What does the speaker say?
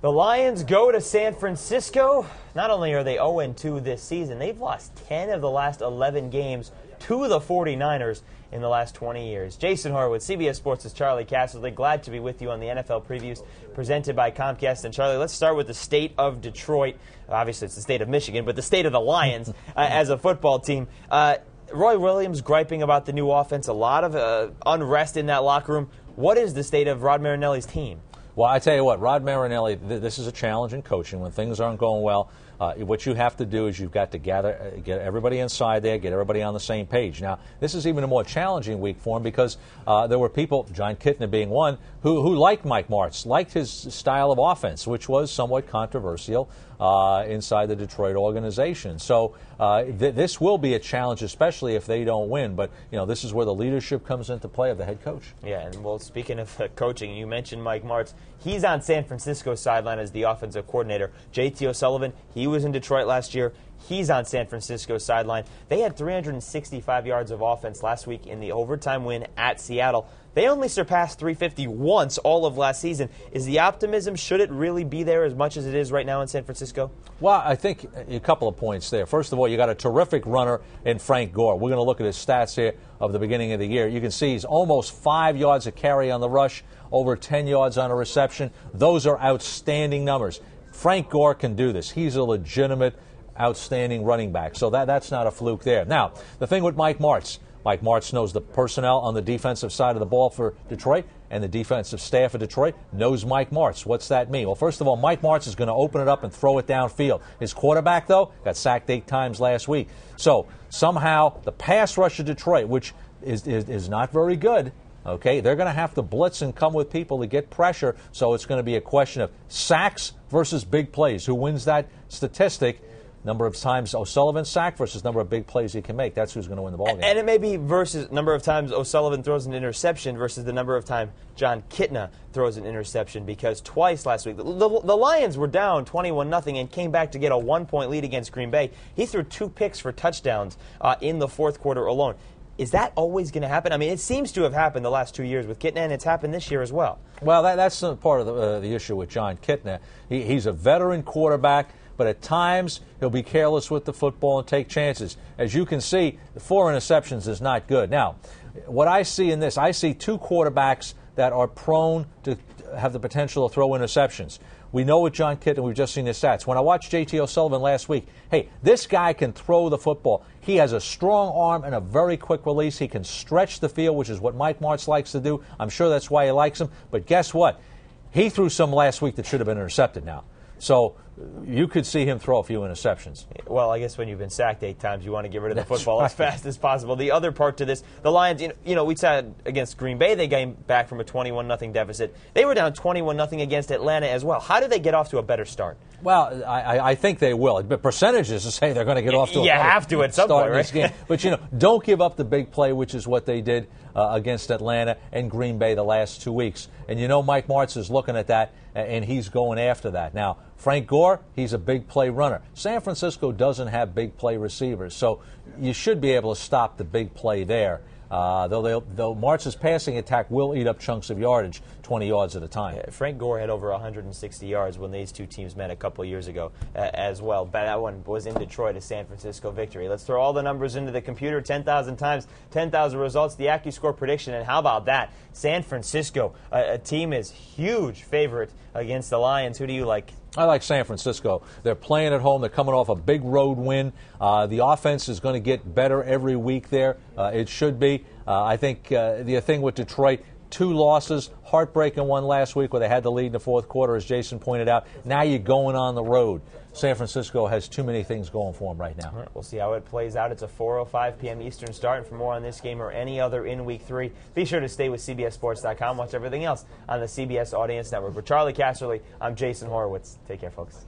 The Lions go to San Francisco. Not only are they 0 2 this season, they've lost 10 of the last 11 games to the 49ers in the last 20 years. Jason Horowitz, CBS Sports' is Charley Casserly. Glad to be with you on the NFL previews presented by Comcast. And Charley, let's start with the state of Detroit. Obviously, it's the state of Michigan, but the state of the Lions uh, as a football team. Uh, Roy Williams griping about the new offense, a lot of uh, unrest in that locker room. What is the state of Rod Marinelli's team? Well, I tell you what, Rod Marinelli, th- this is a challenge in coaching. When things aren't going well, uh, what you have to do is you've got to gather, uh, get everybody inside there, get everybody on the same page. Now, this is even a more challenging week for him because uh, there were people, Jon Kitna being one, who, who liked Mike Martz, liked his style of offense, which was somewhat controversial uh, inside the Detroit organization. So uh, th- this will be a challenge, especially if they don't win. But you know, this is where the leadership comes into play of the head coach. Yeah, and well, speaking of uh, coaching, you mentioned Mike Martz. He's on San Francisco's sideline as the offensive coordinator. J.T. O'Sullivan, he was in Detroit last year. He's on San Francisco's sideline. They had 365 yards of offense last week in the overtime win at Seattle. They only surpassed 350 once all of last season. Is the optimism, should it really be there as much as it is right now in San Francisco? Well, I think a couple of points there. First of all, you got a terrific runner in Frank Gore. We're going to look at his stats here of the beginning of the year. You can see he's almost five yards a carry on the rush, over 10 yards on a reception. Those are outstanding numbers. Frank Gore can do this. He's a legitimate outstanding running back. So that, that's not a fluke there. Now, the thing with Mike Martz, Mike Martz knows the personnel on the defensive side of the ball for Detroit, and the defensive staff of Detroit knows Mike Martz. What's that mean? Well, first of all, Mike Martz is going to open it up and throw it downfield. His quarterback, though, got sacked eight times last week. So somehow the pass rush of Detroit, which is, is, is not very good, Okay, they're going to have to blitz and come with people to get pressure. So it's going to be a question of sacks versus big plays. Who wins that statistic? Number of times O'Sullivan sacked versus number of big plays he can make. That's who's going to win the ball game. And it may be versus number of times O'Sullivan throws an interception versus the number of time Jon Kitna throws an interception because twice last week the, the, the Lions were down 21 nothing and came back to get a one point lead against Green Bay. He threw two picks for touchdowns uh, in the fourth quarter alone. Is that always going to happen? I mean, it seems to have happened the last two years with Kitna, and it's happened this year as well. Well, that, that's part of the, uh, the issue with Jon Kitna. He, he's a veteran quarterback but at times he'll be careless with the football and take chances. As you can see, four interceptions is not good. Now, what I see in this, I see two quarterbacks that are prone to have the potential to throw interceptions. We know with Jon Kitna, we've just seen his stats. When I watched J.T. O'Sullivan last week, hey, this guy can throw the football. He has a strong arm and a very quick release. He can stretch the field, which is what Mike Martz likes to do. I'm sure that's why he likes him. But guess what? He threw some last week that should have been intercepted now. So you could see him throw a few interceptions. Well, I guess when you've been sacked eight times, you want to get rid of the That's football right. as fast as possible. The other part to this, the Lions, you know, you know we said against Green Bay, they came back from a 21 nothing deficit. They were down 21 nothing against Atlanta as well. How do they get off to a better start? Well, I, I think they will. But percentages to say they're going to get off to a You have to at some point, right? game. But you know, don't give up the big play, which is what they did uh, against Atlanta and Green Bay the last two weeks. And you know, Mike Martz is looking at that, and he's going after that. Now, Frank Gore, he's a big play runner. San Francisco doesn't have big play receivers, so you should be able to stop the big play there. Uh, though, though Martz's passing attack will eat up chunks of yardage, 20 yards at a time. Frank Gore had over 160 yards when these two teams met a couple years ago uh, as well. But that one was in Detroit, a San Francisco victory. Let's throw all the numbers into the computer 10,000 times, 10,000 results, the AccuScore prediction. And how about that? San Francisco, a, a team is huge favorite against the Lions. Who do you like? I like San Francisco. They're playing at home. They're coming off a big road win. Uh, the offense is going to get better every week there. Uh, it should be. Uh, I think uh, the thing with Detroit, two losses, heartbreaking one last week where they had the lead in the fourth quarter, as Jason pointed out. Now you're going on the road. San Francisco has too many things going for them right now. All right, we'll see how it plays out. It's a 4:05 p.m. Eastern start. And for more on this game or any other in Week Three, be sure to stay with CBSSports.com. Watch everything else on the CBS Audience Network. For Charley Casserly, I'm Jason Horowitz. Take care, folks.